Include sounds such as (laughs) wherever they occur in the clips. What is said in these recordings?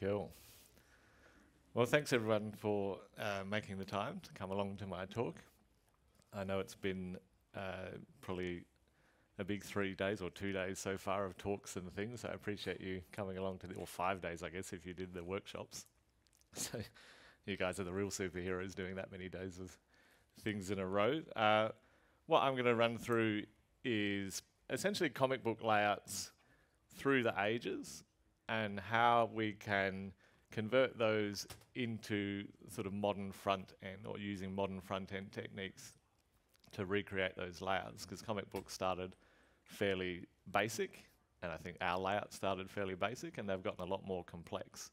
Cool. Well, thanks everyone for uh, making the time to come along to my talk. I know it's been uh, probably a big three days or two days so far of talks and things. So I appreciate you coming along to the, or five days, I guess, if you did the workshops. (laughs) So you guys are the real superheroes doing that many days of things in a row. Uh, what I'm going to run through is essentially comic book layouts through the ages and how we can convert those into sort of modern front end or using modern front end techniques to recreate those layouts because comic books started fairly basic and I think our layout started fairly basic and they've gotten a lot more complex.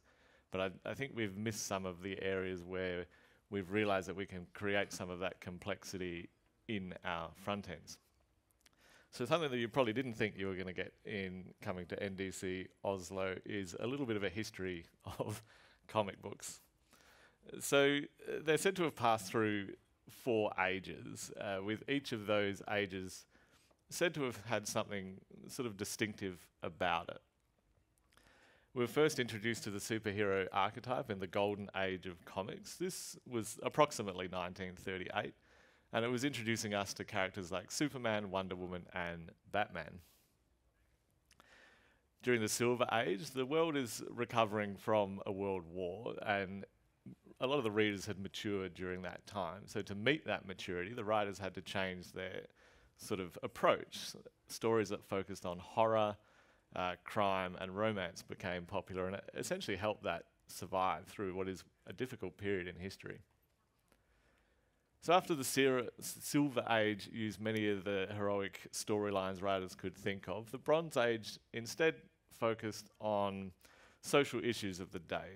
But I, I think we've missed some of the areas where we've realized that we can create some of that complexity in our front ends. So something that you probably didn't think you were going to get in coming to NDC Oslo is a little bit of a history (laughs) of comic books. So uh, they're said to have passed through four ages, uh, with each of those ages said to have had something sort of distinctive about it. We were first introduced to the superhero archetype in the golden age of comics. This was approximately 1938 and it was introducing us to characters like Superman, Wonder Woman, and Batman. During the Silver Age, the world is recovering from a world war, and a lot of the readers had matured during that time. So, to meet that maturity, the writers had to change their sort of approach. Stories that focused on horror, uh, crime, and romance became popular, and essentially helped that survive through what is a difficult period in history. So after the Silver Age used many of the heroic storylines writers could think of, the Bronze Age instead focused on social issues of the day.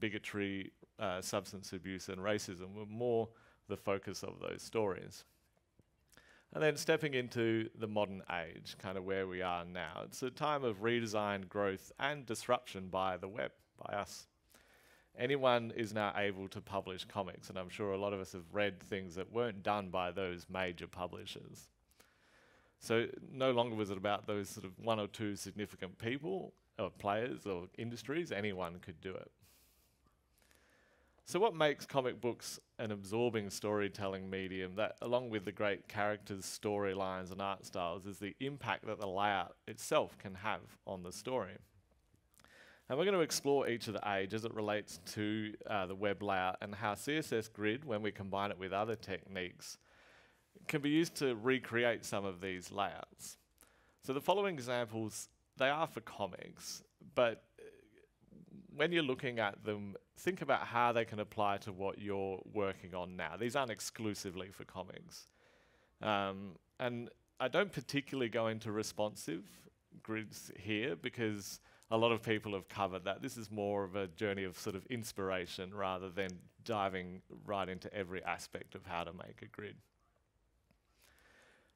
Bigotry, uh, substance abuse, and racism were more the focus of those stories. And then stepping into the modern age, kind of where we are now. It's a time of redesign, growth, and disruption by the web, by us anyone is now able to publish comics, and I'm sure a lot of us have read things that weren't done by those major publishers. So no longer was it about those sort of one or two significant people or players or industries, anyone could do it. So what makes comic books an absorbing storytelling medium that along with the great characters, storylines and art styles is the impact that the layout itself can have on the story. And we're going to explore each of the age as it relates to uh, the web layout and how CSS Grid, when we combine it with other techniques, can be used to recreate some of these layouts. So the following examples, they are for comics, but uh, when you're looking at them, think about how they can apply to what you're working on now. These aren't exclusively for comics. Um, and I don't particularly go into responsive grids here because a lot of people have covered that. This is more of a journey of sort of inspiration rather than diving right into every aspect of how to make a grid.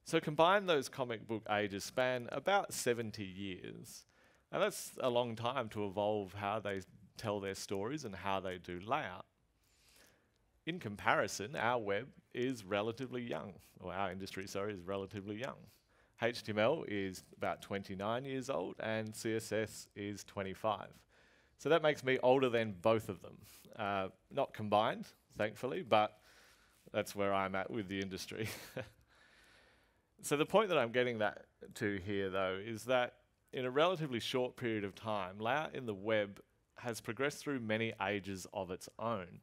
So combine those comic book ages span about 70 years. And that's a long time to evolve how they tell their stories and how they do layout. In comparison, our web is relatively young, or our industry, sorry, is relatively young. HTML is about 29 years old and CSS is 25. So that makes me older than both of them. Uh, not combined, thankfully, but that's where I'm at with the industry. (laughs) so the point that I'm getting that to here, though, is that in a relatively short period of time, layout in the web has progressed through many ages of its own.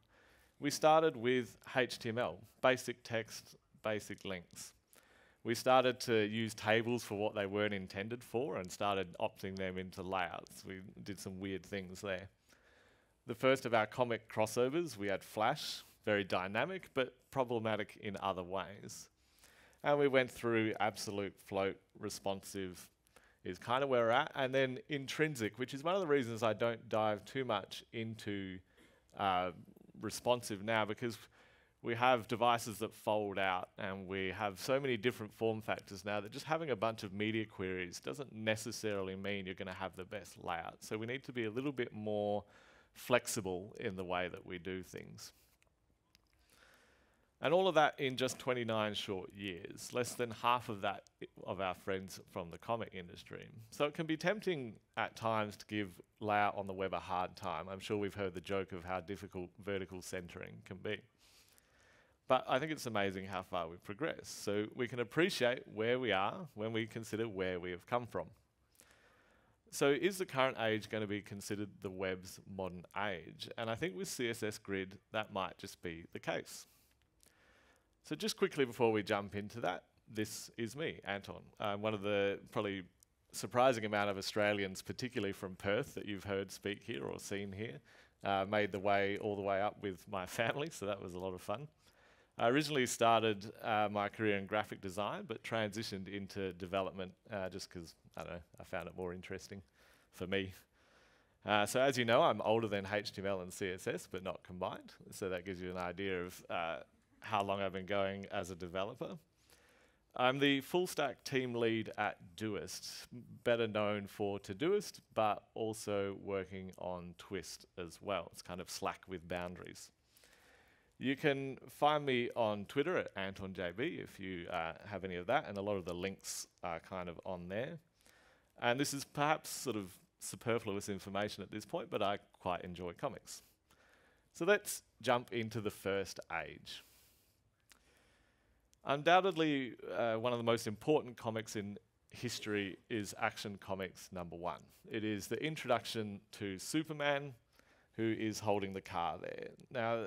We started with HTML, basic text, basic links we started to use tables for what they weren't intended for and started opting them into layouts. We did some weird things there. The first of our comic crossovers, we had Flash, very dynamic, but problematic in other ways. And we went through absolute float, responsive, is kind of where we're at. And then intrinsic, which is one of the reasons I don't dive too much into uh, responsive now, because we have devices that fold out and we have so many different form factors now that just having a bunch of media queries doesn't necessarily mean you're going to have the best layout. So we need to be a little bit more flexible in the way that we do things. And all of that in just 29 short years, less than half of that of our friends from the comic industry. So it can be tempting at times to give layout on the web a hard time. I'm sure we've heard the joke of how difficult vertical centering can be. But I think it's amazing how far we've progressed. So we can appreciate where we are when we consider where we have come from. So is the current age going to be considered the web's modern age? And I think with CSS Grid, that might just be the case. So just quickly before we jump into that, this is me, Anton. I'm one of the probably surprising amount of Australians, particularly from Perth, that you've heard speak here or seen here. Uh, made the way all the way up with my (laughs) family, so that was a lot of fun. I originally started uh, my career in graphic design, but transitioned into development uh, just because, I don't know, I found it more interesting for me. Uh, so as you know, I'm older than HTML and CSS, but not combined. So that gives you an idea of uh, how long I've been going as a developer. I'm the full stack team lead at Doist, better known for Todoist, but also working on Twist as well. It's kind of Slack with boundaries. You can find me on Twitter at AntonJB if you uh, have any of that, and a lot of the links are kind of on there. And this is perhaps sort of superfluous information at this point, but I quite enjoy comics. So let's jump into the first age. Undoubtedly, uh, one of the most important comics in history is Action Comics number one. It is the introduction to Superman, who is holding the car there. Now,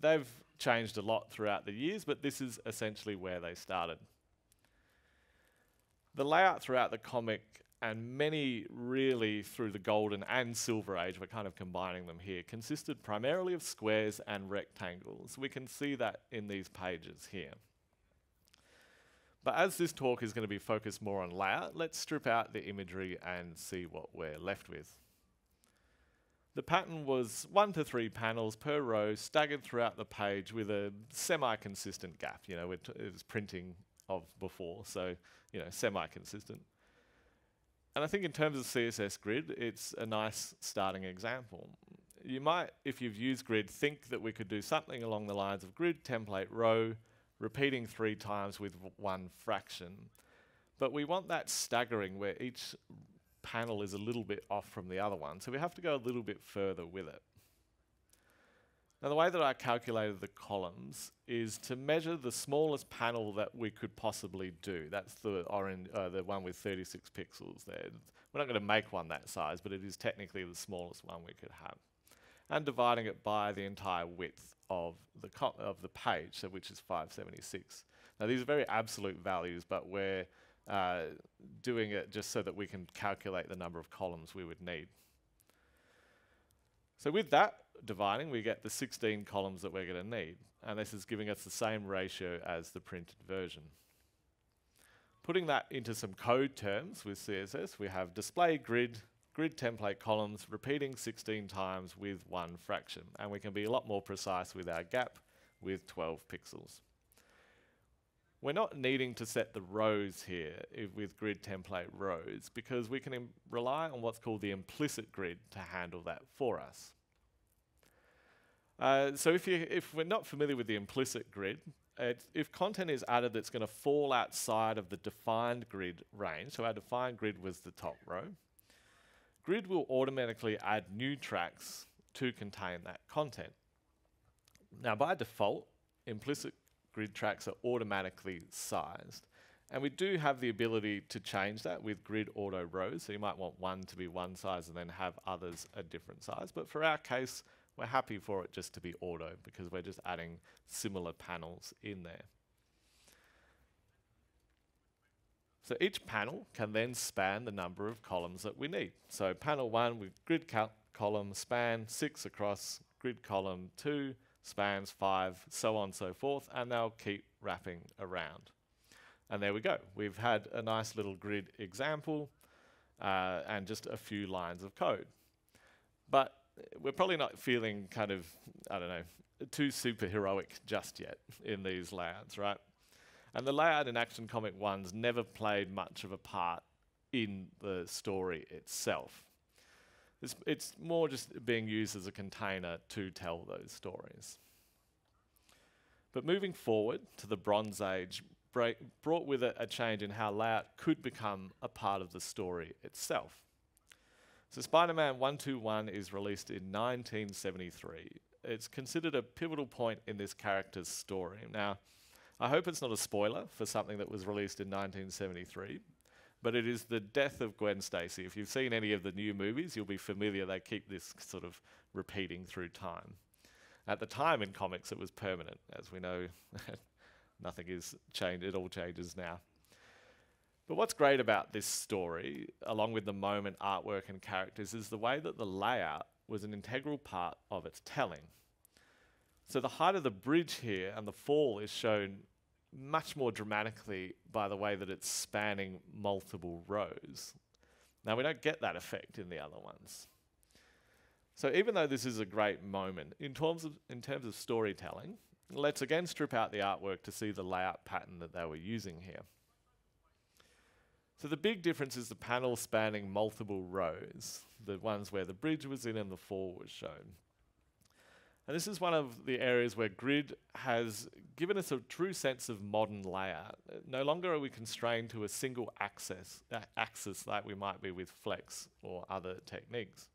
they've changed a lot throughout the years, but this is essentially where they started. The layout throughout the comic and many really through the golden and silver age, we're kind of combining them here, consisted primarily of squares and rectangles. We can see that in these pages here. But as this talk is going to be focused more on layout, let's strip out the imagery and see what we're left with. The pattern was one to three panels per row, staggered throughout the page with a semi-consistent gap. You know, it, was printing of before, so, you know, semi-consistent. And I think in terms of CSS Grid, it's a nice starting example. You might, if you've used Grid, think that we could do something along the lines of Grid template row, repeating three times with one fraction. But we want that staggering where each panel is a little bit off from the other one, so we have to go a little bit further with it. Now the way that I calculated the columns is to measure the smallest panel that we could possibly do. That's the orange, uh, the one with 36 pixels there. We're not going to make one that size, but it is technically the smallest one we could have. And dividing it by the entire width of the of the page, so which is 576. Now these are very absolute values, but we're uh, doing it just so that we can calculate the number of columns we would need. So with that dividing, we get the 16 columns that we're going to need. And this is giving us the same ratio as the printed version. Putting that into some code terms with CSS, we have display grid, grid template columns repeating 16 times with one fraction. And we can be a lot more precise with our gap with 12 pixels. We're not needing to set the rows here with grid template rows because we can rely on what's called the implicit grid to handle that for us. Uh, so if, you, if we're not familiar with the implicit grid, if content is added that's going to fall outside of the defined grid range, so our defined grid was the top row, Grid will automatically add new tracks to contain that content. Now by default, implicit grid tracks are automatically sized. And we do have the ability to change that with grid auto rows. So you might want one to be one size and then have others a different size. But for our case, we're happy for it just to be auto because we're just adding similar panels in there. So each panel can then span the number of columns that we need. So panel one with grid column span six across, grid column two spans five, so on and so forth, and they'll keep wrapping around. And there we go. We've had a nice little grid example uh, and just a few lines of code. But we're probably not feeling kind of, I don't know, too super heroic just yet in these layouts, right? And the layout in Action Comic 1's never played much of a part in the story itself. It's, it's more just being used as a container to tell those stories. But moving forward to the Bronze Age break, brought with it a change in how layout could become a part of the story itself. So Spider Man 121 is released in 1973. It's considered a pivotal point in this character's story. Now, I hope it's not a spoiler for something that was released in 1973, but it is the death of Gwen Stacy. If you've seen any of the new movies, you'll be familiar. They keep this sort of repeating through time. At the time in comics, it was permanent. As we know, (laughs) nothing is changed, it all changes now. But what's great about this story, along with the moment, artwork, and characters, is the way that the layout was an integral part of its telling. So the height of the bridge here and the fall is shown much more dramatically by the way that it's spanning multiple rows. Now, we don't get that effect in the other ones. So even though this is a great moment, in terms of, in terms of storytelling, let's again strip out the artwork to see the layout pattern that they were using here. So the big difference is the panel spanning multiple rows, the ones where the bridge was in and the fall was shown. And this is one of the areas where grid has given us a true sense of modern layout. No longer are we constrained to a single axis, uh, axis like we might be with flex or other techniques.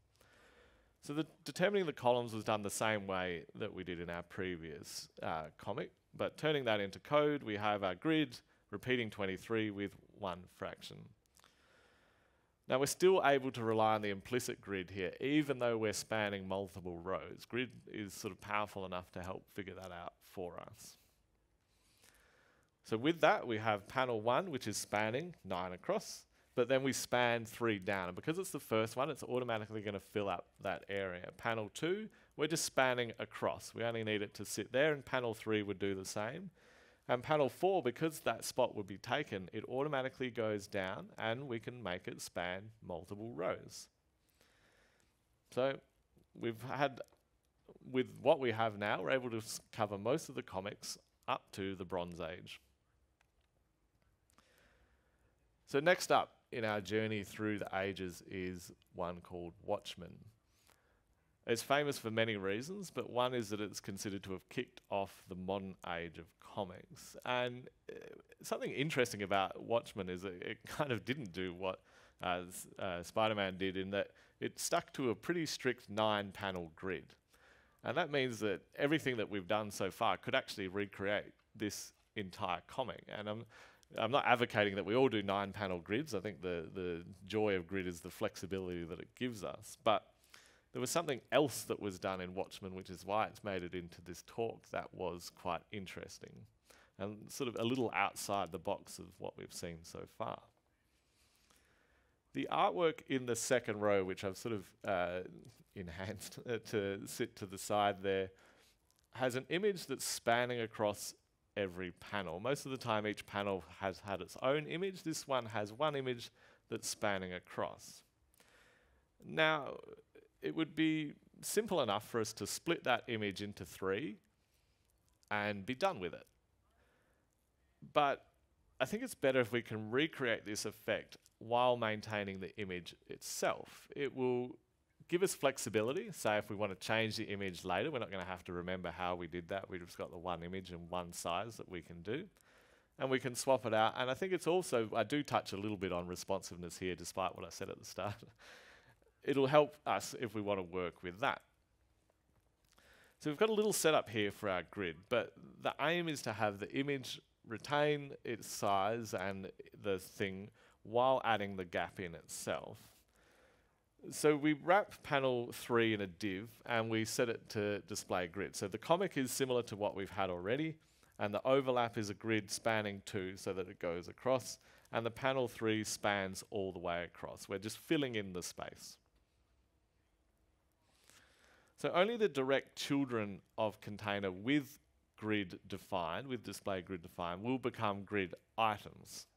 So the determining the columns was done the same way that we did in our previous uh, comic, but turning that into code, we have our grid repeating 23 with one fraction. Now we're still able to rely on the implicit grid here, even though we're spanning multiple rows. Grid is sort of powerful enough to help figure that out for us. So with that, we have panel one, which is spanning nine across, but then we span three down. And because it's the first one, it's automatically going to fill up that area. Panel two, we're just spanning across. We only need it to sit there, and panel three would do the same. And panel four, because that spot would be taken, it automatically goes down and we can make it span multiple rows. So we've had, with what we have now, we're able to cover most of the comics up to the Bronze Age. So next up, in our journey through the ages is one called Watchmen. It's famous for many reasons, but one is that it's considered to have kicked off the modern age of comics. And uh, something interesting about Watchmen is that it (laughs) kind of didn't do what uh, uh, Spider Man did, in that it stuck to a pretty strict nine panel grid. And that means that everything that we've done so far could actually recreate this entire comic. And I'm I'm not advocating that we all do nine panel grids. I think the, the joy of grid is the flexibility that it gives us. But there was something else that was done in Watchmen, which is why it's made it into this talk, that was quite interesting and sort of a little outside the box of what we've seen so far. The artwork in the second row, which I've sort of uh, enhanced uh, to sit to the side there, has an image that's spanning across every panel. Most of the time, each panel has had its own image. This one has one image that's spanning across. Now, it would be simple enough for us to split that image into three and be done with it. But I think it's better if we can recreate this effect while maintaining the image itself. It will give us flexibility. Say if we want to change the image later, we're not going to have to remember how we did that. We've just got the one image and one size that we can do. And we can swap it out. And I think it's also, I do touch a little bit on responsiveness here, despite what I said at the start. (laughs) It'll help us if we want to work with that. So we've got a little setup here for our grid, but the aim is to have the image retain its size and the thing while adding the gap in itself. So we wrap panel 3 in a div and we set it to display grid. So the comic is similar to what we've had already and the overlap is a grid spanning 2 so that it goes across and the panel 3 spans all the way across. We're just filling in the space. So only the direct children of container with grid defined, with display grid defined, will become grid items.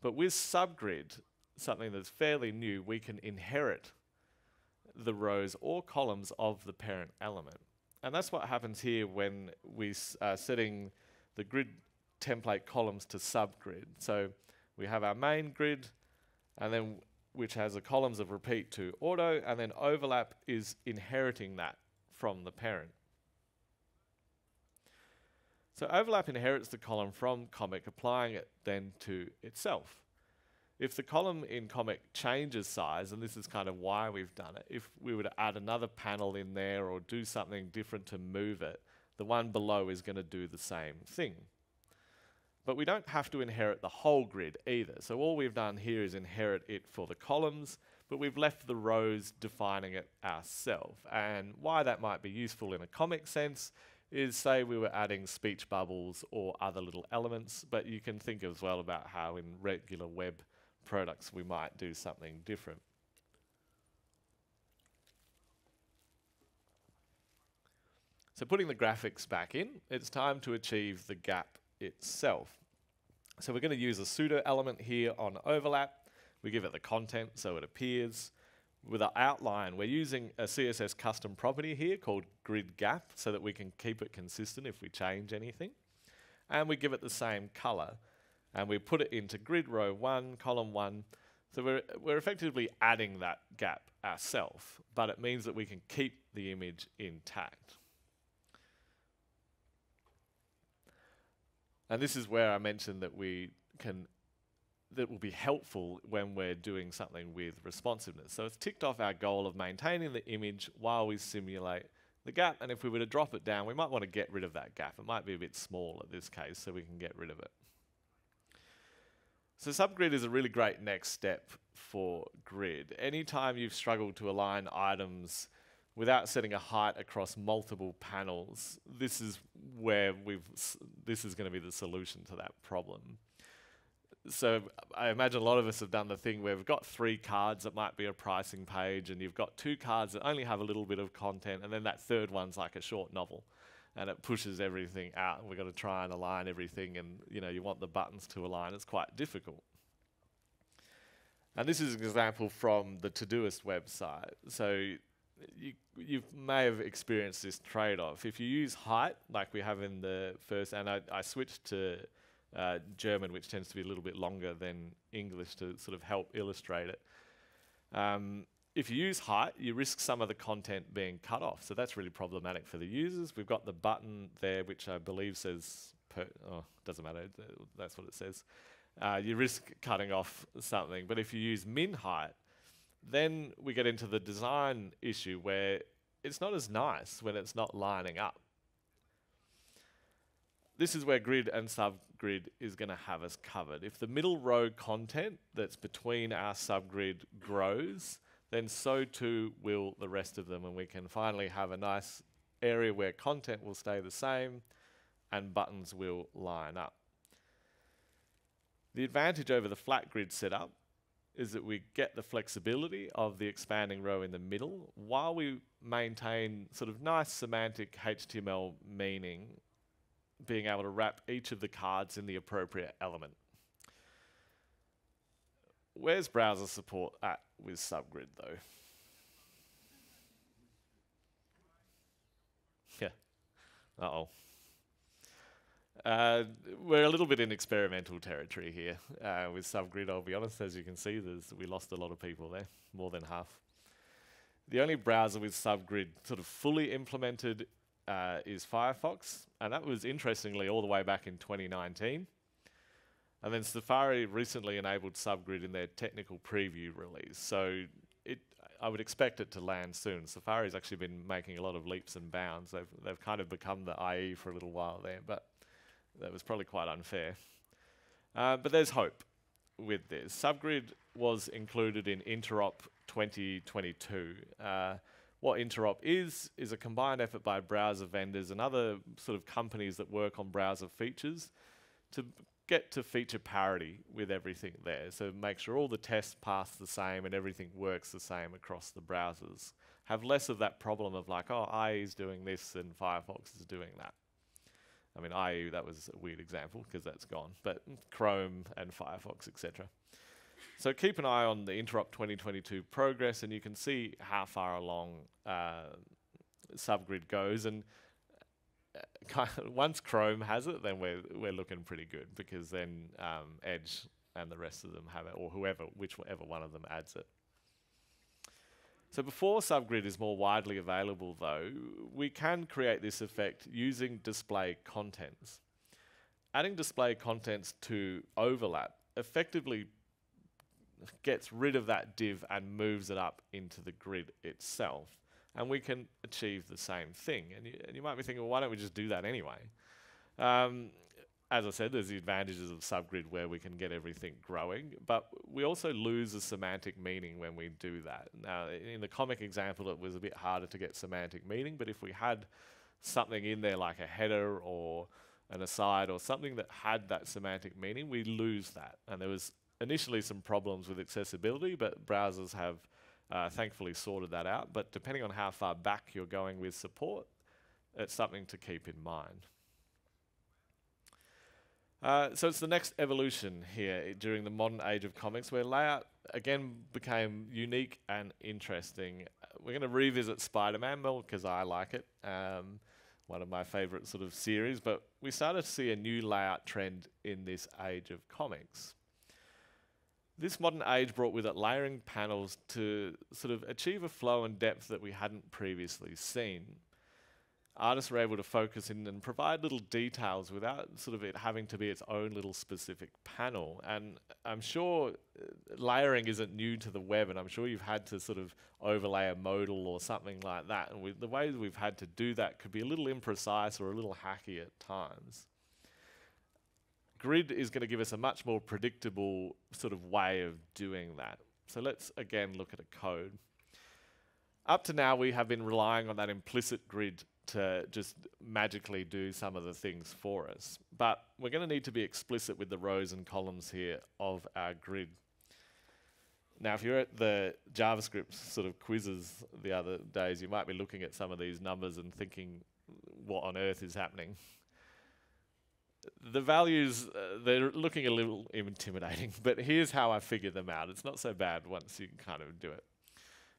But with subgrid, something that's fairly new, we can inherit the rows or columns of the parent element. And that's what happens here when we are uh, setting the grid template columns to subgrid. So we have our main grid, and then which has the columns of repeat to auto, and then overlap is inheriting that from the parent. So overlap inherits the column from comic, applying it then to itself. If the column in comic changes size, and this is kind of why we've done it, if we were to add another panel in there or do something different to move it, the one below is going to do the same thing. But we don't have to inherit the whole grid either. So all we've done here is inherit it for the columns, but we've left the rows defining it ourselves. And why that might be useful in a comic sense is say we were adding speech bubbles or other little elements, but you can think as well about how in regular web products we might do something different. So putting the graphics back in, it's time to achieve the gap itself. So we're going to use a pseudo element here on overlap. We give it the content so it appears. With our outline, we're using a CSS custom property here called grid gap so that we can keep it consistent if we change anything. And we give it the same color and we put it into grid row one, column one. So we're, we're effectively adding that gap ourselves, but it means that we can keep the image intact. And this is where I mentioned that we can that will be helpful when we're doing something with responsiveness. So it's ticked off our goal of maintaining the image while we simulate the gap. And if we were to drop it down, we might want to get rid of that gap. It might be a bit small at this case, so we can get rid of it. So subgrid is a really great next step for grid. Anytime you've struggled to align items without setting a height across multiple panels, this is where we've this is going to be the solution to that problem. So I imagine a lot of us have done the thing where we've got three cards that might be a pricing page, and you've got two cards that only have a little bit of content, and then that third one's like a short novel and it pushes everything out. We've got to try and align everything, and you know you want the buttons to align. It's quite difficult. And this is an example from the Todoist website. So you you may have experienced this trade-off. If you use height, like we have in the first, and I, I switched to uh, German, which tends to be a little bit longer than English to sort of help illustrate it. Um, if you use height, you risk some of the content being cut off. So that's really problematic for the users. We've got the button there, which I believe says, oh, doesn't matter, that's what it says. Uh, you risk cutting off something. But if you use min height, then we get into the design issue where it's not as nice when it's not lining up. This is where grid and subgrid is going to have us covered. If the middle row content that's between our subgrid grows, then so too will the rest of them. And we can finally have a nice area where content will stay the same and buttons will line up. The advantage over the flat grid setup is that we get the flexibility of the expanding row in the middle while we maintain sort of nice semantic HTML meaning, being able to wrap each of the cards in the appropriate element. Where's browser support at with subgrid though? Yeah. Uh-oh. Uh, we're a little bit in experimental territory here uh, with subgrid, I'll be honest. As you can see, we lost a lot of people there, more than half. The only browser with subgrid sort of fully implemented uh, is Firefox, and that was interestingly all the way back in 2019. And then Safari recently enabled subgrid in their technical preview release. So it, I would expect it to land soon. Safari's actually been making a lot of leaps and bounds. They've, they've kind of become the IE for a little while there, but that was probably quite unfair. Uh, but there's hope with this. Subgrid was included in Interop 2022. Uh, what Interop is, is a combined effort by browser vendors and other sort of companies that work on browser features to get to feature parity with everything there. So make sure all the tests pass the same and everything works the same across the browsers. Have less of that problem of like, oh, IE is doing this and Firefox is doing that. I mean, IE, that was a weird example because that's gone, but Chrome and Firefox, etc. So keep an eye on the Interop 2022 progress and you can see how far along uh, Subgrid goes. And (laughs) once Chrome has it, then we're we're looking pretty good because then um, Edge and the rest of them have it, or whoever, whichever one of them adds it. So before subgrid is more widely available though, we can create this effect using display contents. Adding display contents to overlap effectively gets rid of that div and moves it up into the grid itself. And we can achieve the same thing. And you, and you might be thinking, well, why don't we just do that anyway? Um, as I said, there's the advantages of subgrid where we can get everything growing, but we also lose the semantic meaning when we do that. Now, in the comic example, it was a bit harder to get semantic meaning, but if we had something in there like a header or an aside or something that had that semantic meaning, we lose that. And there was initially some problems with accessibility, but browsers have uh, thankfully sorted that out. But depending on how far back you're going with support, it's something to keep in mind. Uh, so it's the next evolution here during the modern age of comics where layout again became unique and interesting. Uh, we're going to revisit Spider-Man because I like it, um, one of my favorite sort of series, but we started to see a new layout trend in this age of comics. This modern age brought with it layering panels to sort of achieve a flow and depth that we hadn't previously seen artists were able to focus in and provide little details without sort of it having to be its own little specific panel. And I'm sure uh, layering isn't new to the web, and I'm sure you've had to sort of overlay a modal or something like that. And the ways we've had to do that could be a little imprecise or a little hacky at times. Grid is going to give us a much more predictable sort of way of doing that. So let's again look at a code. Up to now, we have been relying on that implicit grid to just magically do some of the things for us. But we're going to need to be explicit with the rows and columns here of our grid. Now, if you're at the JavaScript sort of quizzes the other days, you might be looking at some of these numbers and thinking, what on earth is happening? The values, uh, they're looking a little intimidating, (laughs) but here's how I figure them out. It's not so bad once you can kind of do it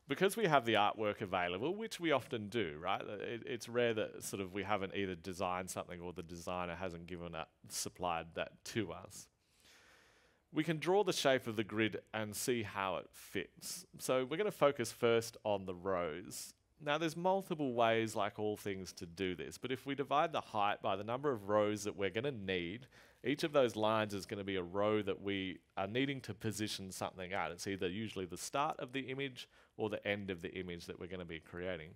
because we have the artwork available, which we often do, right? Uh, it, it's rare that sort of we haven't either designed something or the designer hasn't given that, supplied that to us. We can draw the shape of the grid and see how it fits. So we're going to focus first on the rows. Now there's multiple ways, like all things, to do this, but if we divide the height by the number of rows that we're going to need, each of those lines is going to be a row that we are needing to position something at. It's either usually the start of the image or the end of the image that we're going to be creating.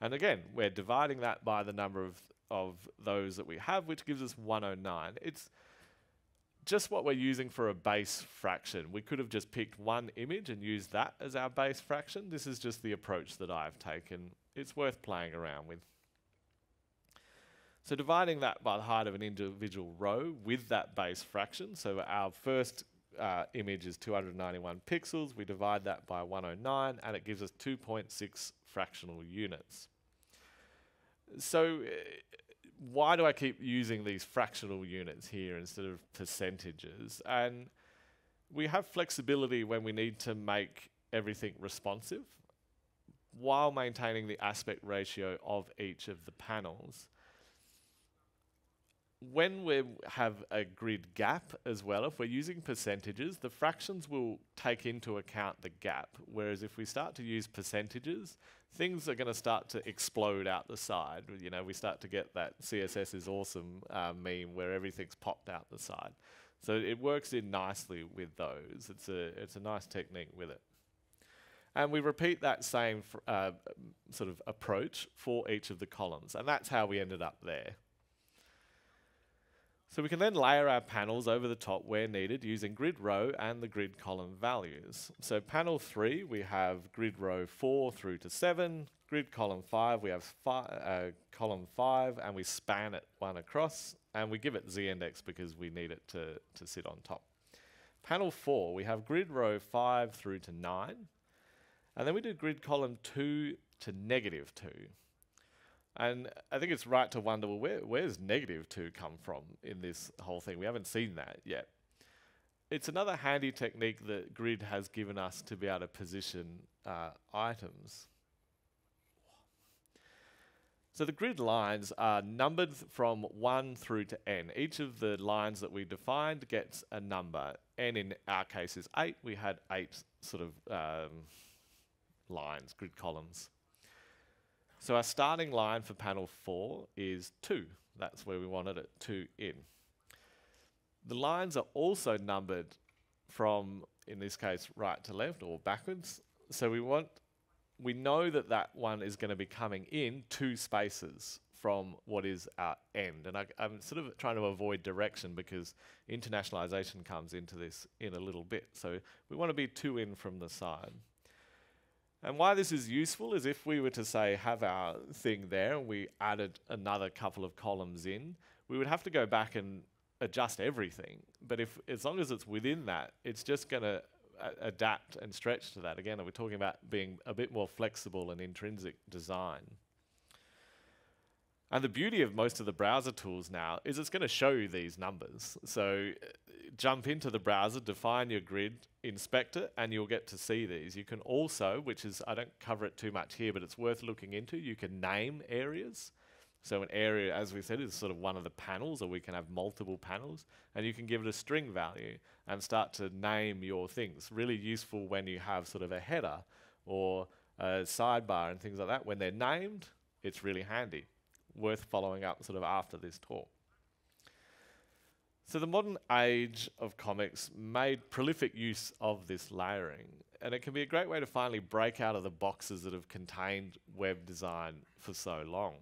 And again, we're dividing that by the number of, of those that we have, which gives us 109. It's just what we're using for a base fraction. We could have just picked one image and used that as our base fraction. This is just the approach that I've taken. It's worth playing around with. So dividing that by the height of an individual row with that base fraction, so our first uh, image is 291 pixels. We divide that by 109 and it gives us 2.6 fractional units. So uh, why do I keep using these fractional units here instead of percentages? And we have flexibility when we need to make everything responsive while maintaining the aspect ratio of each of the panels when we have a grid gap as well, if we're using percentages, the fractions will take into account the gap. Whereas if we start to use percentages, things are going to start to explode out the side. You know, we start to get that CSS is awesome uh, meme where everything's popped out the side. So it works in nicely with those. It's a it's a nice technique with it. And we repeat that same uh, sort of approach for each of the columns, and that's how we ended up there. So we can then layer our panels over the top where needed using grid row and the grid column values. So panel 3, we have grid row 4 through to 7. Grid column 5, we have fi uh, column 5, and we span it one across, and we give it z-index because we need it to, to sit on top. Panel 4, we have grid row 5 through to 9. And then we do grid column 2 to negative 2. And I think it's right to wonder, well, where, where's negative 2 come from in this whole thing? We haven't seen that yet. It's another handy technique that Grid has given us to be able to position uh, items. So the grid lines are numbered from 1 through to n. Each of the lines that we defined gets a number. n in our case is 8. We had 8 sort of um, lines, grid columns. So our starting line for panel 4 is 2. That's where we wanted it, 2 in. The lines are also numbered from, in this case, right to left or backwards. So we want, we know that that one is going to be coming in two spaces from what is our end. And I, am sort of trying to avoid direction because internationalization comes into this in a little bit. So we want to be two in from the side. And why this is useful is if we were to say have our thing there and we added another couple of columns in, we would have to go back and adjust everything. But if as long as it's within that, it's just going to adapt and stretch to that. Again, we're talking about being a bit more flexible and intrinsic design. And the beauty of most of the browser tools now is it's going to show you these numbers. So jump into the browser, define your grid, inspect it, and you'll get to see these. You can also, which is, I don't cover it too much here, but it's worth looking into, you can name areas. So an area, as we said, is sort of one of the panels, or we can have multiple panels, and you can give it a string value and start to name your things. Really useful when you have sort of a header or a sidebar and things like that. When they're named, it's really handy worth following up sort of after this talk. So the modern age of comics made prolific use of this layering, and it can be a great way to finally break out of the boxes that have contained web design for so long.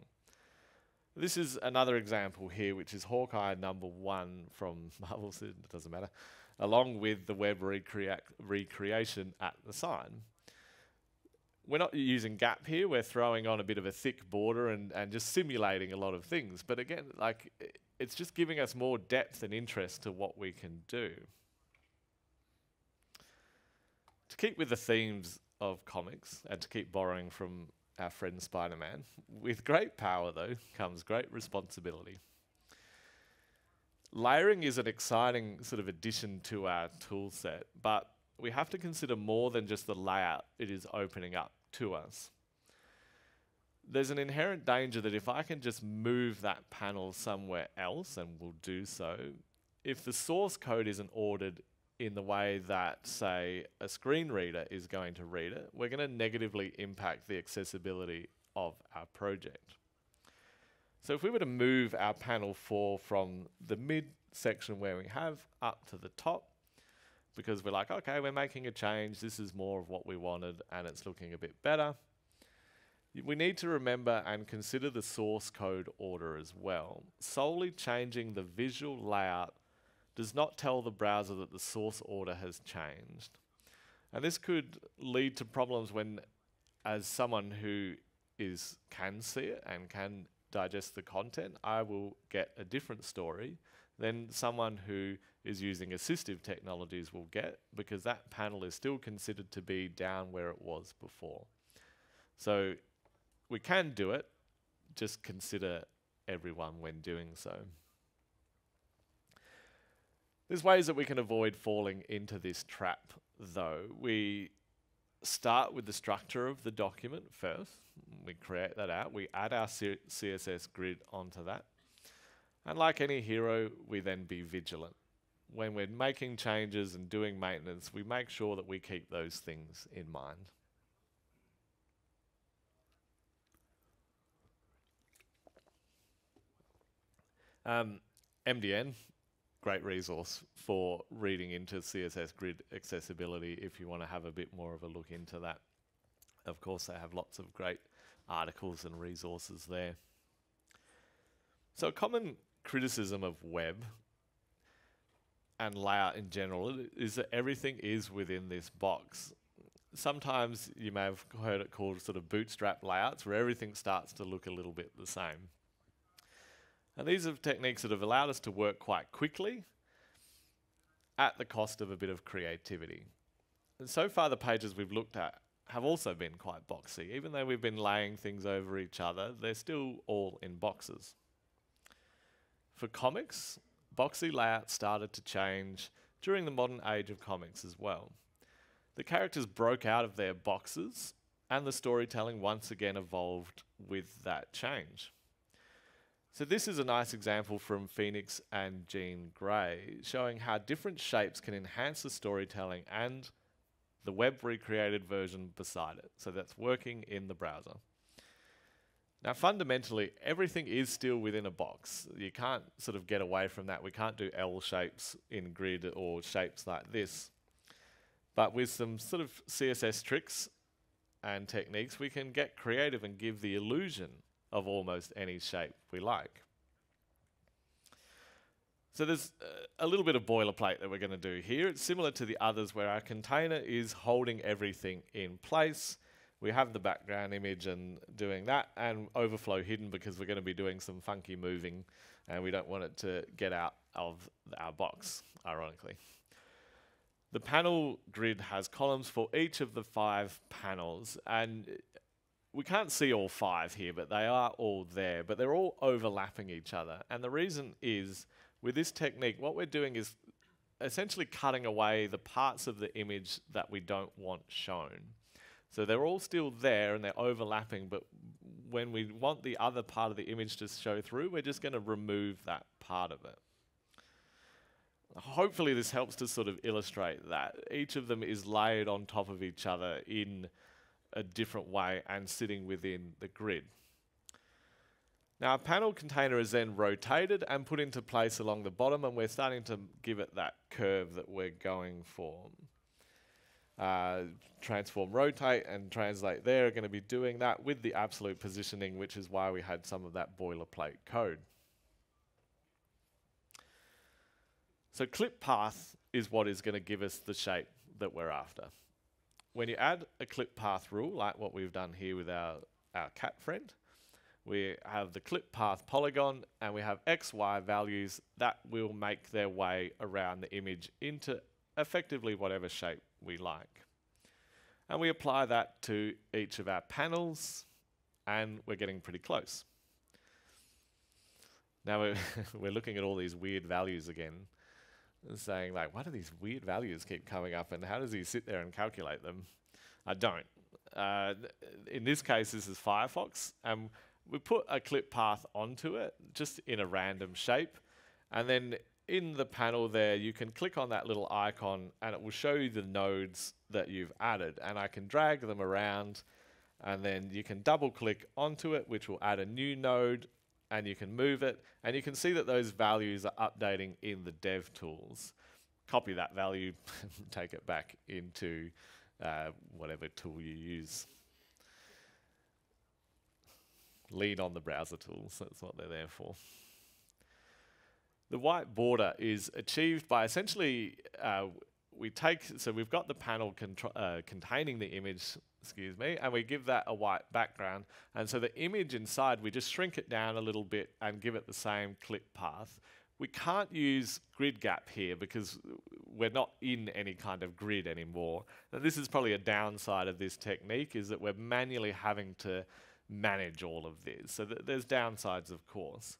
This is another example here, which is Hawkeye number one from (laughs) Marvel, it doesn't matter, along with the web recrea recreation at the sign we're not using gap here. We're throwing on a bit of a thick border and, and just simulating a lot of things. But again, like it's just giving us more depth and interest to what we can do. To keep with the themes of comics and to keep borrowing from our friend Spider-Man, with great power though comes great responsibility. Layering is an exciting sort of addition to our tool set, but we have to consider more than just the layout it is opening up to us. There's an inherent danger that if I can just move that panel somewhere else, and we'll do so, if the source code isn't ordered in the way that, say, a screen reader is going to read it, we're going to negatively impact the accessibility of our project. So if we were to move our panel 4 from the mid section where we have up to the top, because we're like, okay, we're making a change. This is more of what we wanted and it's looking a bit better. We need to remember and consider the source code order as well. Solely changing the visual layout does not tell the browser that the source order has changed. And this could lead to problems when, as someone who is can see it and can digest the content, I will get a different story than someone who is using assistive technologies will get because that panel is still considered to be down where it was before. So we can do it, just consider everyone when doing so. There's ways that we can avoid falling into this trap though. We start with the structure of the document first. We create that out. We add our C CSS grid onto that. And like any hero, we then be vigilant. When we're making changes and doing maintenance, we make sure that we keep those things in mind. Um, MDN, great resource for reading into CSS grid accessibility if you want to have a bit more of a look into that. Of course, they have lots of great articles and resources there. So a common criticism of web and layout in general is that everything is within this box. Sometimes you may have heard it called sort of bootstrap layouts where everything starts to look a little bit the same. And these are techniques that have allowed us to work quite quickly at the cost of a bit of creativity. And so far the pages we've looked at have also been quite boxy. Even though we've been laying things over each other, they're still all in boxes. For comics, boxy layout started to change during the modern age of comics as well. The characters broke out of their boxes, and the storytelling once again evolved with that change. So this is a nice example from Phoenix and Jean Grey, showing how different shapes can enhance the storytelling and the web recreated version beside it. So that's working in the browser. Now, fundamentally, everything is still within a box. You can't sort of get away from that. We can't do L shapes in grid or shapes like this. But with some sort of CSS tricks and techniques, we can get creative and give the illusion of almost any shape we like. So there's a little bit of boilerplate that we're going to do here. It's similar to the others where our container is holding everything in place. We have the background image and doing that and overflow hidden because we're going to be doing some funky moving and we don't want it to get out of our box, ironically. The panel grid has columns for each of the five panels and we can't see all five here, but they are all there, but they're all overlapping each other. And the reason is with this technique, what we're doing is essentially cutting away the parts of the image that we don't want shown. So they're all still there and they're overlapping, but when we want the other part of the image to show through, we're just going to remove that part of it. Hopefully this helps to sort of illustrate that. Each of them is layered on top of each other in a different way and sitting within the grid. Now, a panel container is then rotated and put into place along the bottom, and we're starting to give it that curve that we're going for. Uh, transform, rotate, and translate there are going to be doing that with the absolute positioning, which is why we had some of that boilerplate code. So clip path is what is going to give us the shape that we're after. When you add a clip path rule, like what we've done here with our, our cat friend, we have the clip path polygon and we have X, Y values that will make their way around the image into effectively whatever shape we like. And we apply that to each of our panels and we're getting pretty close. Now we're, (laughs) we're looking at all these weird values again saying like, why do these weird values keep coming up and how does he sit there and calculate them? I don't. Uh, in this case, this is Firefox. and we put a clip path onto it just in a random shape and then in the panel there you can click on that little icon and it will show you the nodes that you've added and I can drag them around and then you can double click onto it which will add a new node and you can move it and you can see that those values are updating in the dev tools copy that value (laughs) take it back into uh, whatever tool you use lean on the browser tools. That's what they're there for. The white border is achieved by essentially uh, we take so we've got the panel uh, containing the image excuse me and we give that a white background and so the image inside we just shrink it down a little bit and give it the same clip path we can't use grid gap here because we're not in any kind of grid anymore now this is probably a downside of this technique is that we're manually having to manage all of this. So th there's downsides, of course.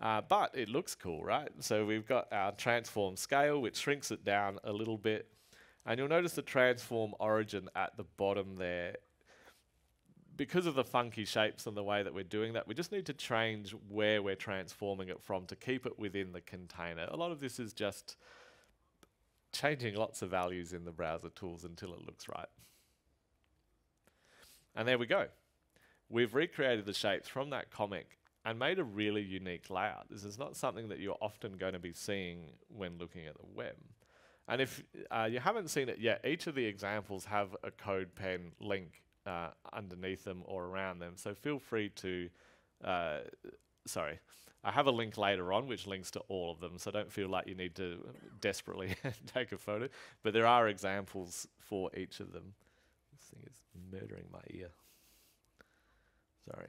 Uh, but it looks cool, right? So we've got our transform scale, which shrinks it down a little bit. And you'll notice the transform origin at the bottom there. Because of the funky shapes and the way that we're doing that, we just need to change where we're transforming it from to keep it within the container. A lot of this is just changing lots of values in the browser tools until it looks right. And there we go we've recreated the shapes from that comic and made a really unique layout. This is not something that you're often going to be seeing when looking at the web. And if uh, you haven't seen it yet, each of the examples have a CodePen link uh, underneath them or around them. So feel free to, uh, sorry, I have a link later on which links to all of them. So don't feel like you need to desperately (laughs) take a photo. But there are examples for each of them. This thing is murdering my ear. Sorry.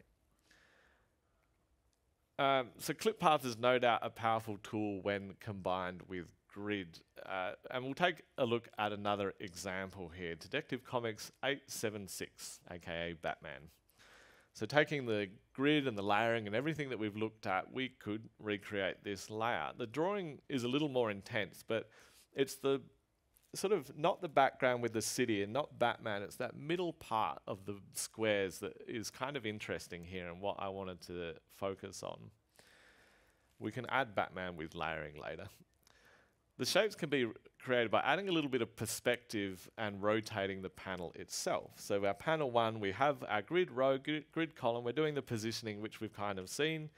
Um, so ClipPath is no doubt a powerful tool when combined with Grid. Uh, and we'll take a look at another example here. Detective Comics 876, aka Batman. So taking the grid and the layering and everything that we've looked at, we could recreate this layout. The drawing is a little more intense, but it's the sort of not the background with the city and not Batman, it's that middle part of the squares that is kind of interesting here and what I wanted to focus on. We can add Batman with layering later. The shapes can be created by adding a little bit of perspective and rotating the panel itself. So our panel one, we have our grid row, grid, column, we're doing the positioning which we've kind of seen.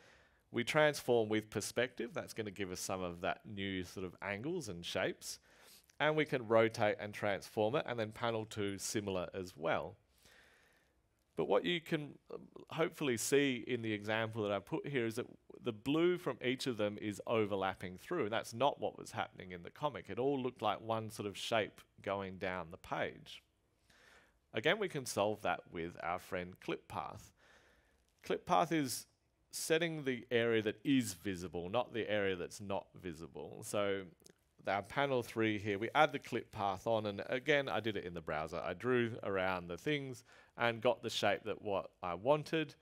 We transform with perspective, that's going to give us some of that new sort of angles and shapes. And we can rotate and transform it, and then panel two similar as well. But what you can um, hopefully see in the example that I've put here is that the blue from each of them is overlapping through. And that's not what was happening in the comic. It all looked like one sort of shape going down the page. Again, we can solve that with our friend clip path. Clip path is setting the area that is visible, not the area that's not visible. So our panel three here, we add the clip path on, and again, I did it in the browser. I drew around the things and got the shape that what I wanted,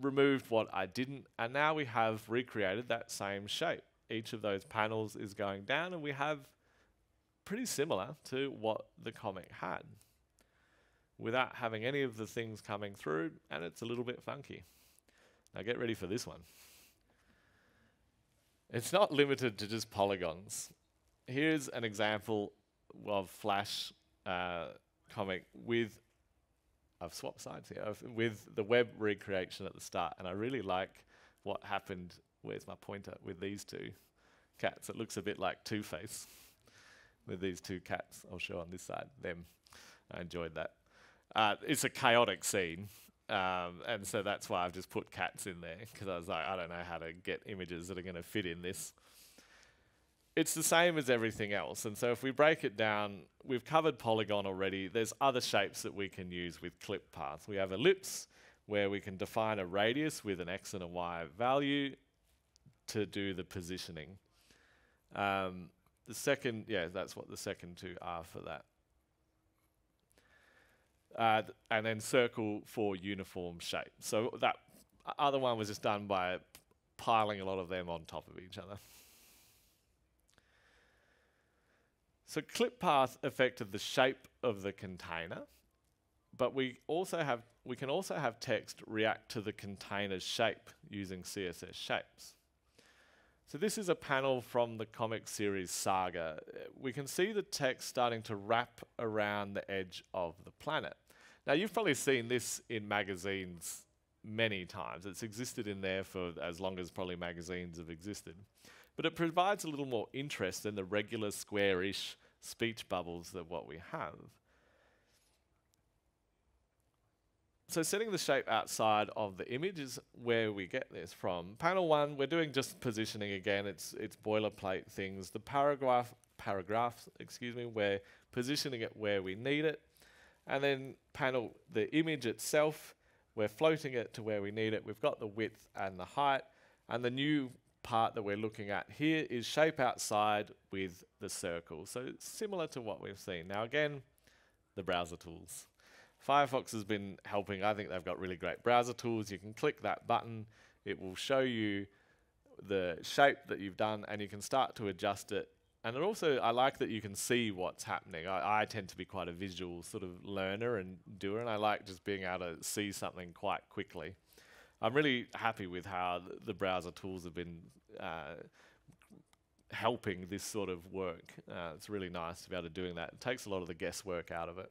removed what I didn't, and now we have recreated that same shape. Each of those panels is going down, and we have pretty similar to what the comic had without having any of the things coming through, and it's a little bit funky. Now get ready for this one. It's not limited to just polygons. Here's an example of Flash uh, comic with, I've swapped sides here, with the web recreation at the start, and I really like what happened, where's my pointer, with these two cats. It looks a bit like Two-Face with these two cats. I'll show on this side, them. I enjoyed that. Uh, it's a chaotic scene, um, and so that's why I've just put cats in there because I was like, I don't know how to get images that are going to fit in this. It's the same as everything else. And so if we break it down, we've covered polygon already. There's other shapes that we can use with clip paths. We have ellipse where we can define a radius with an X and a Y value to do the positioning. Um, the second, yeah, that's what the second two are for that uh, and then circle for uniform shape. So that other one was just done by piling a lot of them on top of each other. So clip path affected the shape of the container, but we also have we can also have text react to the container's shape using CSS shapes. So this is a panel from the comic series Saga. We can see the text starting to wrap around the edge of the planet. Now you've probably seen this in magazines many times. It's existed in there for as long as probably magazines have existed. But it provides a little more interest than the regular squarish speech bubbles that what we have. So setting the shape outside of the image is where we get this from. Panel one, we're doing just positioning again. It's it's boilerplate things. The paragraph paragraphs, excuse me, we're positioning it where we need it. And then panel the image itself, we're floating it to where we need it. We've got the width and the height. And the new part that we're looking at here is shape outside with the circle. So similar to what we've seen. Now again, the browser tools. Firefox has been helping. I think they've got really great browser tools. You can click that button. It will show you the shape that you've done and you can start to adjust it. And it also, I like that you can see what's happening. I, I tend to be quite a visual sort of learner and doer, and I like just being able to see something quite quickly. I'm really happy with how th the browser tools have been uh, helping this sort of work. Uh, it's really nice to be able to doing that. It takes a lot of the guesswork out of it.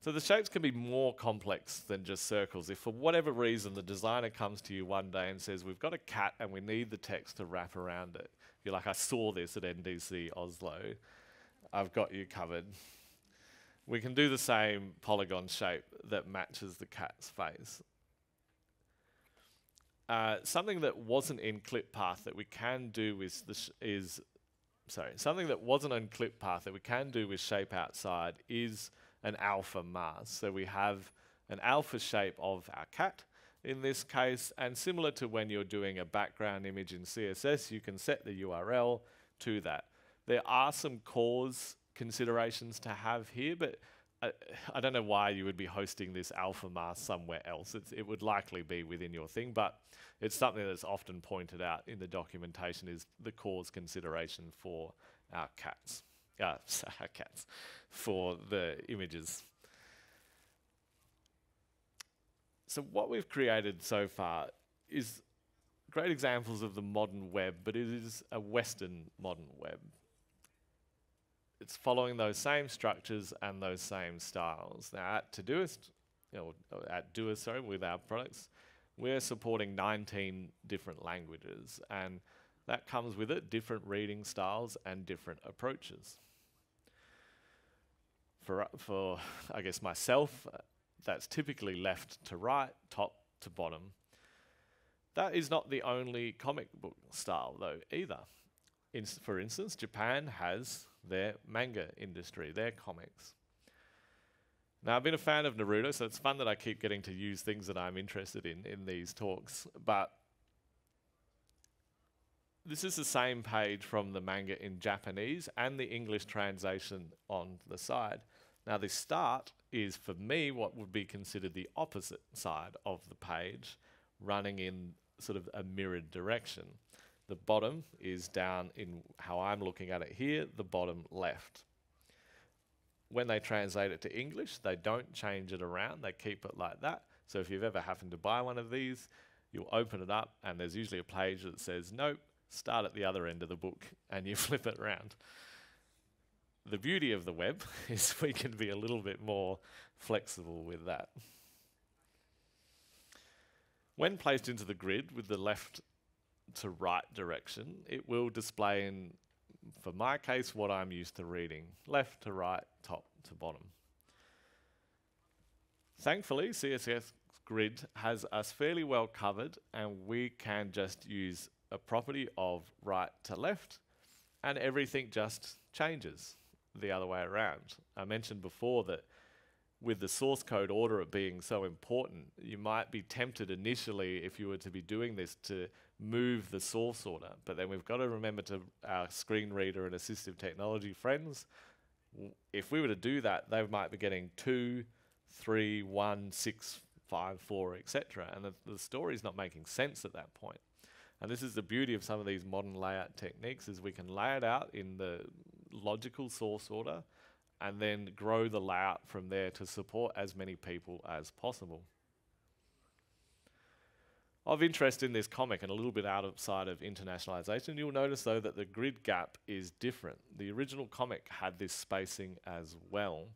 So the shapes can be more complex than just circles. If for whatever reason the designer comes to you one day and says, we've got a cat and we need the text to wrap around it. You're like, I saw this at NDC Oslo. I've got you covered. We can do the same polygon shape that matches the cat's face. Uh, something that wasn't in clip path that we can do is, is sorry, something that wasn't in clip path that we can do with shape outside is an alpha mask. So we have an alpha shape of our cat in this case, and similar to when you're doing a background image in CSS, you can set the URL to that. There are some CORS considerations to have here, but I, I don't know why you would be hosting this alpha mask somewhere else. It's, it would likely be within your thing, but it's something that's often pointed out in the documentation is the CORS consideration for our cats uh, (laughs) cats for the images. So what we've created so far is great examples of the modern web, but it is a Western modern web. It's following those same structures and those same styles. Now, at Todoist, you know, at Doist, sorry, with our products, we're supporting 19 different languages, and that comes with it different reading styles and different approaches. For, for I guess myself, that's typically left to right, top to bottom. That is not the only comic book style, though, either. In for instance, Japan has their manga industry, their comics. Now, I've been a fan of Naruto, so it's fun that I keep getting to use things that I'm interested in in these talks. But this is the same page from the manga in Japanese and the English translation on the side. Now, the start is for me what would be considered the opposite side of the page, running in sort of a mirrored direction. The bottom is down in how I'm looking at it here, the bottom left when they translate it to English, they don't change it around, they keep it like that. So if you've ever happened to buy one of these, you'll open it up and there's usually a page that says, nope, start at the other end of the book, and you (laughs) flip it around. The beauty of the web (laughs) is we can be a little bit more flexible with that. When placed into the grid with the left to right direction, it will display in for my case, what I'm used to reading left to right, top to bottom. Thankfully, CSS Grid has us fairly well covered, and we can just use a property of right to left, and everything just changes the other way around. I mentioned before that with the source code order being so important, you might be tempted initially if you were to be doing this to move the source order. But then we've got to remember to our screen reader and assistive technology friends, if we were to do that, they might be getting two, three, one, six, five, four, etc. And the, the story is not making sense at that point. And this is the beauty of some of these modern layout techniques is we can lay it out in the logical source order and then grow the layout from there to support as many people as possible. Of interest in this comic and a little bit outside of internationalization, you'll notice though that the grid gap is different. The original comic had this spacing as well.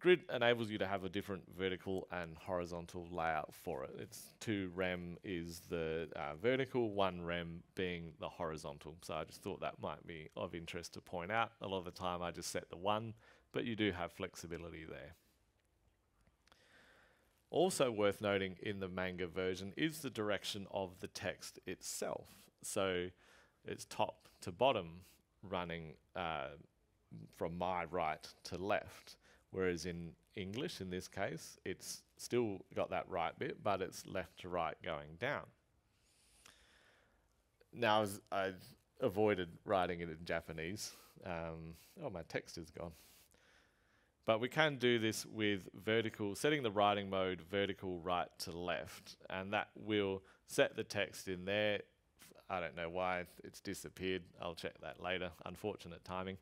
Grid enables you to have a different vertical and horizontal layout for it. It's 2 rem is the uh, vertical, 1 rem being the horizontal. So I just thought that might be of interest to point out. A lot of the time I just set the 1, but you do have flexibility there. Also worth noting in the manga version is the direction of the text itself. So it's top to bottom running uh, from my right to left. Whereas in English, in this case, it's still got that right bit, but it's left to right going down. Now, I've avoided writing it in Japanese. Um, oh, my text is gone. But we can do this with vertical, setting the writing mode vertical right to left, and that will set the text in there. I don't know why it's disappeared. I'll check that later. Unfortunate timing.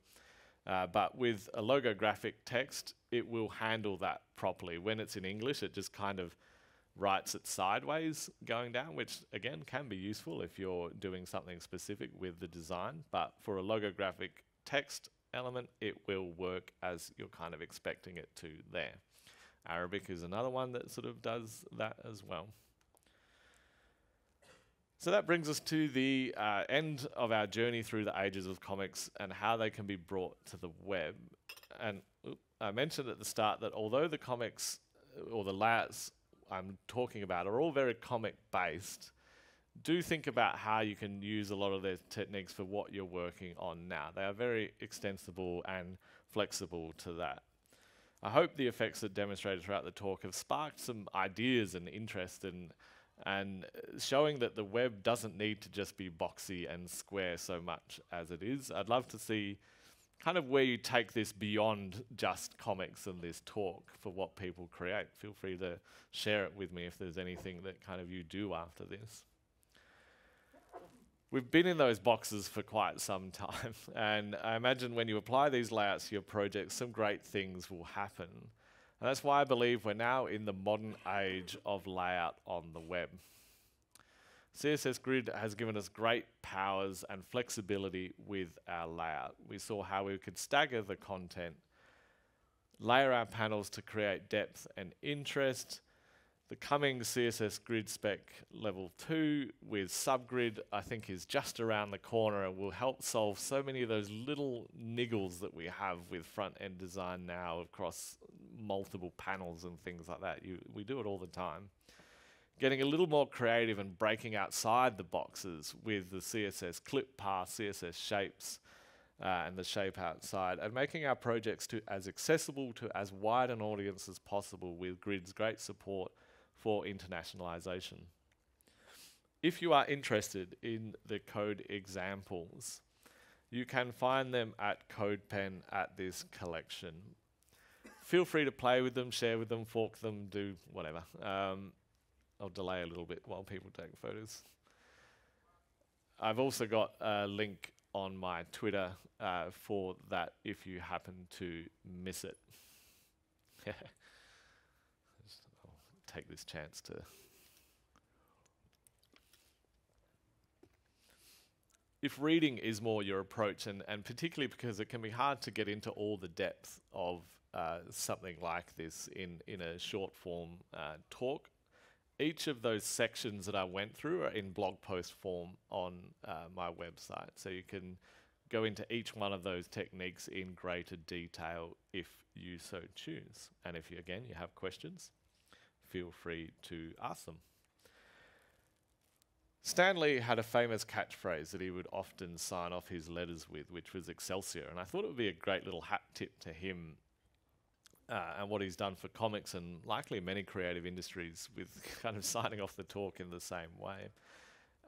Uh, but with a logographic text, it will handle that properly. When it's in English, it just kind of writes it sideways going down, which again can be useful if you're doing something specific with the design. But for a logographic text, element, it will work as you're kind of expecting it to there. Arabic is another one that sort of does that as well. So that brings us to the uh, end of our journey through the ages of comics and how they can be brought to the web. And I mentioned at the start that although the comics or the layouts I'm talking about are all very comic based, do think about how you can use a lot of their techniques for what you're working on now. They are very extensible and flexible to that. I hope the effects that demonstrated throughout the talk have sparked some ideas and interest in and showing that the web doesn't need to just be boxy and square so much as it is. I'd love to see kind of where you take this beyond just comics and this talk for what people create. Feel free to share it with me if there's anything that kind of you do after this we've been in those boxes for quite some (laughs) time. And I imagine when you apply these layouts to your projects, some great things will happen. And that's why I believe we're now in the modern age of layout on the web. CSS Grid has given us great powers and flexibility with our layout. We saw how we could stagger the content, layer our panels to create depth and interest, the coming CSS grid spec level 2 with subgrid, I think, is just around the corner and will help solve so many of those little niggles that we have with front end design now across multiple panels and things like that. You, we do it all the time. Getting a little more creative and breaking outside the boxes with the CSS clip path, CSS shapes, uh, and the shape outside, and making our projects to as accessible to as wide an audience as possible with Grid's great support for internationalization. If you are interested in the code examples, you can find them at CodePen at this collection. Feel free to play with them, share with them, fork them, do whatever. Um, I'll delay a little bit while people take photos. I've also got a link on my Twitter uh, for that if you happen to miss it. (laughs) take this chance to if reading is more your approach, and, and particularly because it can be hard to get into all the depth of uh, something like this in, in a short form uh, talk, each of those sections that I went through are in blog post form on uh, my website. So you can go into each one of those techniques in greater detail if you so choose. And if you, again, you have questions, feel free to ask them. Stan Lee had a famous catchphrase that he would often sign off his letters with, which was Excelsior. And I thought it would be a great little hat tip to him uh, and what he's done for comics and likely many creative industries with (laughs) kind of signing off the talk in the same way.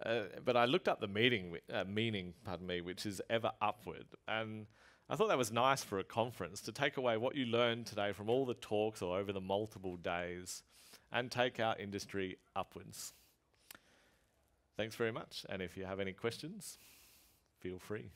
Uh, but I looked up the meaning, uh, meaning, pardon me, which is ever upward. And I thought that was nice for a conference to take away what you learned today from all the talks or over the multiple days and take our industry upwards. Thanks very much. And if you have any questions, feel free.